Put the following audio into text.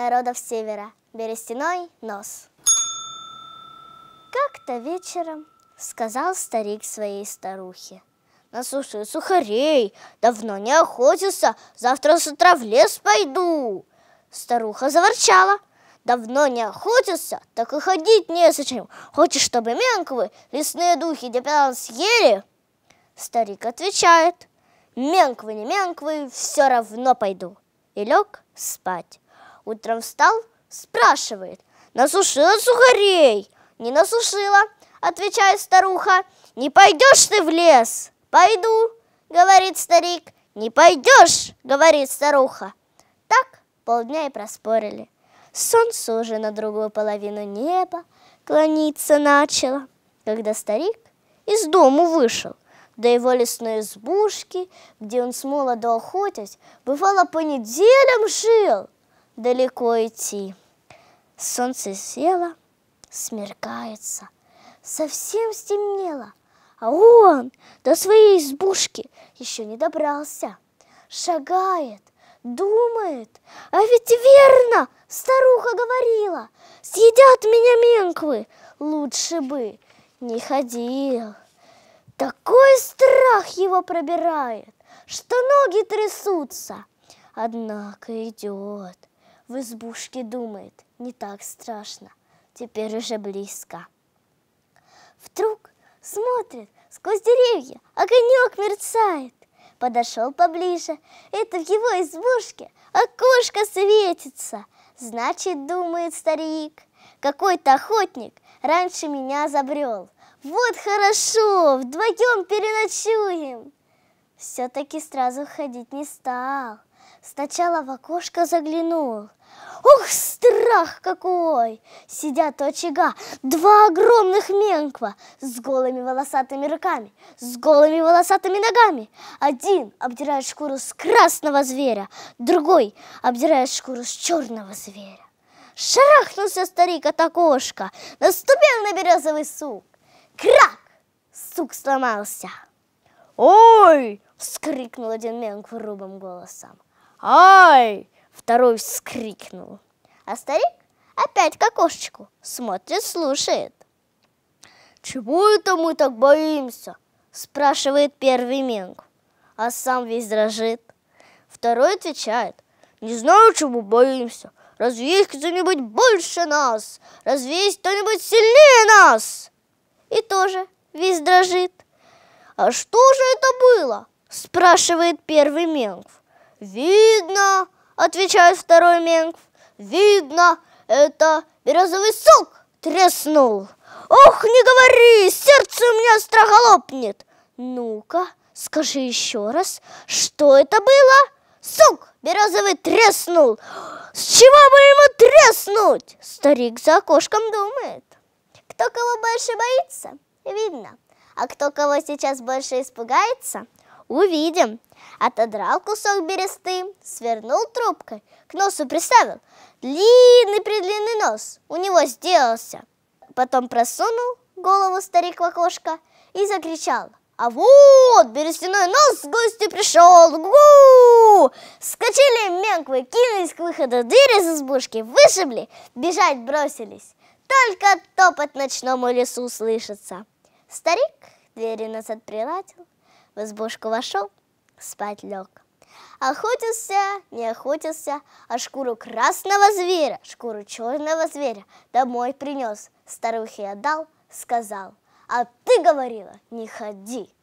народов севера, берестяной нос. Как-то вечером сказал старик своей старухе. Насуши сухарей, давно не охотился, завтра с утра в лес пойду. Старуха заворчала. Давно не охотился, так и ходить не зачем. Хочешь, чтобы менквы, лесные духи тебя съели? Старик отвечает. Менквы, не менквы, все равно пойду. И лег спать. Утром встал, спрашивает. Насушила сухарей? Не насушила, отвечает старуха. Не пойдешь ты в лес? Пойду, говорит старик. Не пойдешь, говорит старуха. Так полдня и проспорили. Солнце уже на другую половину неба клониться начало, когда старик из дому вышел до его лесной избушки, где он с молоду охотясь, бывало по неделям жил, далеко идти. Солнце село, смеркается, совсем стемнело, а он до своей избушки еще не добрался. Шагает, думает, а ведь верно, старуха говорила, съедят меня менквы, лучше бы не ходил. Такой страх его пробирает, что ноги трясутся. Однако идет, в избушке думает, не так страшно, теперь уже близко. Вдруг смотрит сквозь деревья, огонек мерцает. Подошел поближе, это в его избушке окошко светится. Значит, думает старик, какой-то охотник раньше меня забрел. Вот хорошо, вдвоем переночуем. Все-таки сразу ходить не стал. Сначала в окошко заглянул. Ух, страх какой! Сидят у очага два огромных менква с голыми волосатыми руками, с голыми волосатыми ногами. Один обдирает шкуру с красного зверя, другой обдирает шкуру с черного зверя. Шарахнулся старик от окошка, наступил на березовый сук. Крак! Сук сломался. «Ой!» — вскрикнул один менк грубым голосом. «Ай!» — второй вскрикнул. А старик опять к окошечку смотрит, слушает. «Чего это мы так боимся?» — спрашивает первый менк, а сам весь дрожит. Второй отвечает. «Не знаю, чего боимся. Разве есть кто-нибудь больше нас? Разве есть кто-нибудь сильнее нас?» И тоже весь дрожит. «А что же это было?» – спрашивает первый Менгв. «Видно», – отвечает второй Менгв. «Видно, это березовый сок треснул. Ох, не говори, сердце у меня страхолопнет. Ну-ка, скажи еще раз, что это было?» Сук березовый треснул. С чего бы ему треснуть? Старик за окошком думает. Кто кого больше боится, видно. А кто кого сейчас больше испугается, увидим. Отодрал кусок бересты, свернул трубкой, к носу приставил. Длинный-предлинный нос у него сделался. Потом просунул голову старик в окошко и закричал. А вот берестяной нос с гостю пришел. Гу! Скочили менквы, кинулись к выходу двери из избушки, вышибли, бежать бросились. Только топот ночному лесу слышится. Старик двери назад приладил, в избушку вошел, спать лег. Охотился, не охотился, а шкуру красного зверя, шкуру черного зверя домой принес. Старухе отдал, сказал, а ты говорила, не ходи.